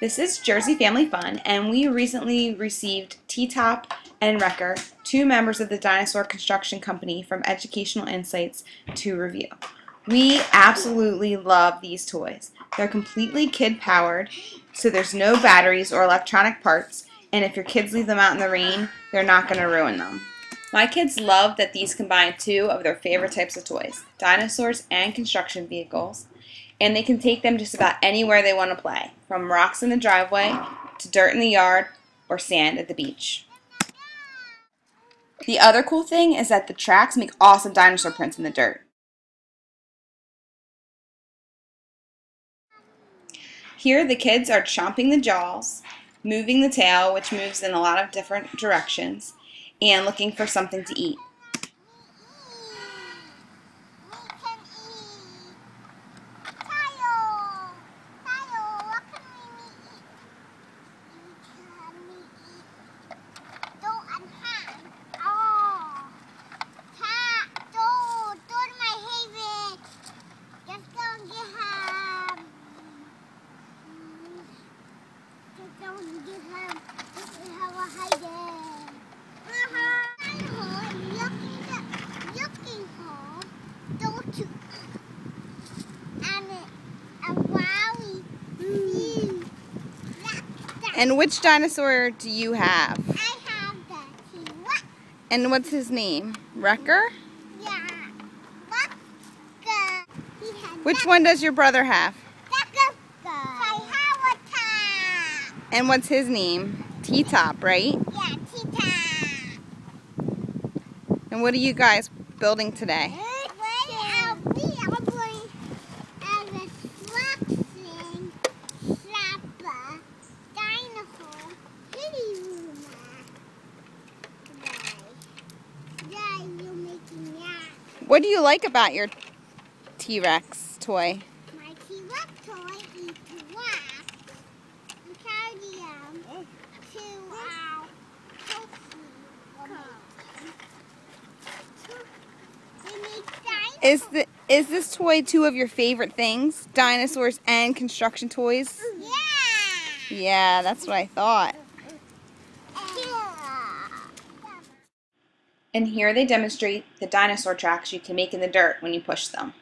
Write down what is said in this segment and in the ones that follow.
This is Jersey Family Fun, and we recently received T-Top and Wrecker, two members of the Dinosaur Construction Company from Educational Insights, to review. We absolutely love these toys. They're completely kid-powered, so there's no batteries or electronic parts, and if your kids leave them out in the rain, they're not going to ruin them. My kids love that these combine two of their favorite types of toys, dinosaurs and construction vehicles, and they can take them just about anywhere they want to play, from rocks in the driveway to dirt in the yard or sand at the beach. The other cool thing is that the tracks make awesome dinosaur prints in the dirt. Here the kids are chomping the jaws, moving the tail, which moves in a lot of different directions, and looking for something to eat. And which dinosaur do you have? I have the T-Rex. And what's his name? Wrecker? Yeah. Wrecker. Which one does your brother have? And what's his name? T-Top, right? Yeah, T-Top. And what are you guys building today? We are building a T-Rex. What do you like about your T-Rex toy? My T-Rex toy is black and carry to our is the is this toy two of your favorite things? Dinosaurs and construction toys? Yeah. Yeah, that's what I thought. And here they demonstrate the dinosaur tracks you can make in the dirt when you push them.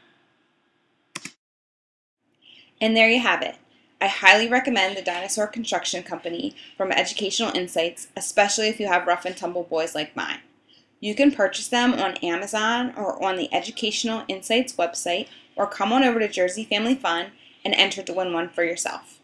And there you have it. I highly recommend the Dinosaur Construction Company from Educational Insights, especially if you have rough and tumble boys like mine. You can purchase them on Amazon or on the Educational Insights website, or come on over to Jersey Family Fun and enter to win one for yourself.